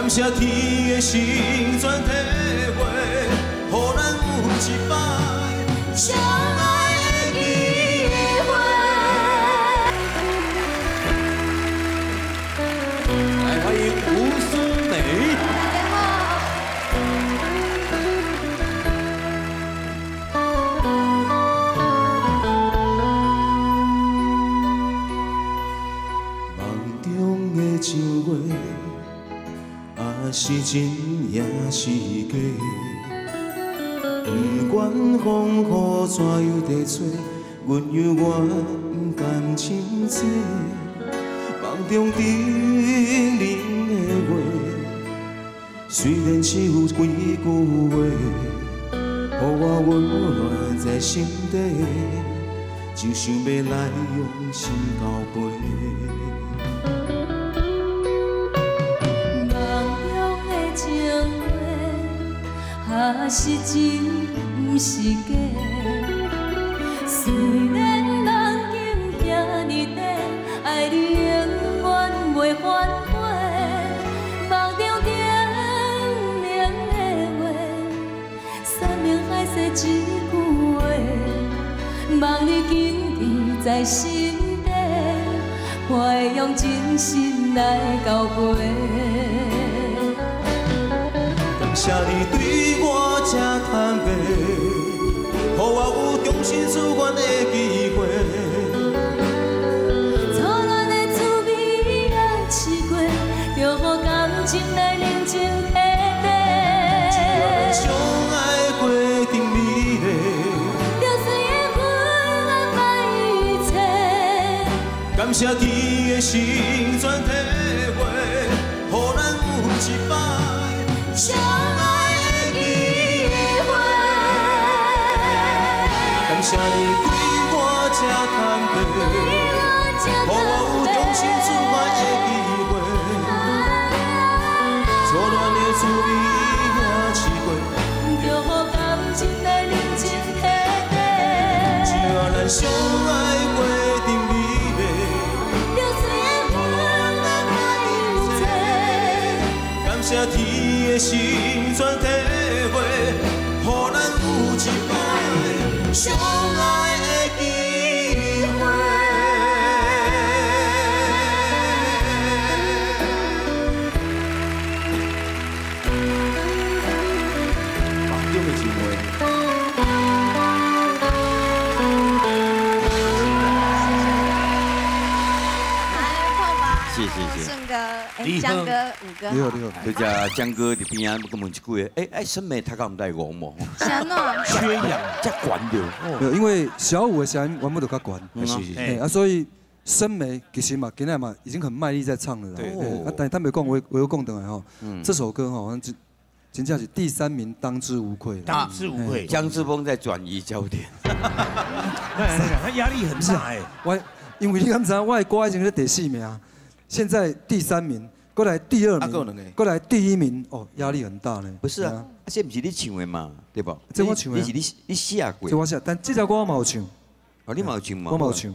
感谢天的心全体会，予咱有一摆相爱的机会。来欢迎吴淑美。梦中的情话，是真也是假？不管风雨怎样地吹，阮犹原感情多。梦中叮咛的话，虽然只有几句话，予我温暖在心底。就想要来用心交陪。是真不是假。虽然梦境遐尼短，爱你永远袂反悔。梦中叮咛的话，山盟海誓一句话，望你紧记在心底。我会用真心来交陪。感谢你对我这坦白，予我有重新思源的机会。错乱的滋味也试过，就予感情来认真体咱相贴。爱过程美丽，就随缘分安排一切。感谢天的心全体会，予咱有一摆感谢你对我这坦白，予我有重新思源的机会。错乱的滋味也试过，就予感情来认真体贴。只咱相爱过程美丽，就随缘分安排一切。感谢天的心全体谢谢谢谢。江哥，五哥，你好，你好。这家江哥伫边啊，要跟问一句话，哎哎，审美他敢唔带我无？小诺，缺氧，这管着。因为小五的声音原本就较悬，嗯啊是是是嘿啊，所以生梅其实嘛，今天嘛已经很卖力在唱了啦。对嘿啊，但他没讲，我我又讲等来吼，嗯这首歌吼，好像真真正是第三名当之无愧。当之无愧。江志峰在转移焦点，他压力很大哎。我因为你刚才我的歌已经是第四名，啊现在第三名，过来第二名过来第一名，哦，压力很大呢。不是对啊，这不是你唱的嘛，对不？这我唱的你是你你写过这，我写，但这条歌我嘛有唱，哦，你嘛有唱嘛？我嘛有唱。